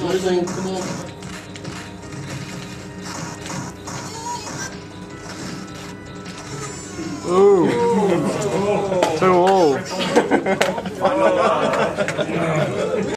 Losing. Ooh. Too old.